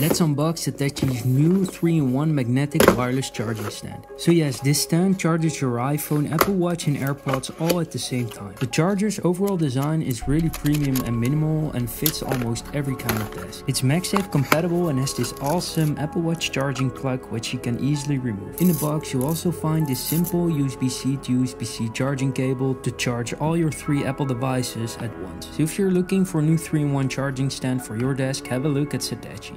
Let's unbox Satechi's new 3-in-1 magnetic wireless charging stand. So yes, this stand charges your iPhone, Apple Watch and AirPods all at the same time. The charger's overall design is really premium and minimal and fits almost every kind of desk. It's MagSafe compatible and has this awesome Apple Watch charging plug which you can easily remove. In the box you'll also find this simple USB-C to USB-C charging cable to charge all your three Apple devices at once. So if you're looking for a new 3-in-1 charging stand for your desk, have a look at Satechi.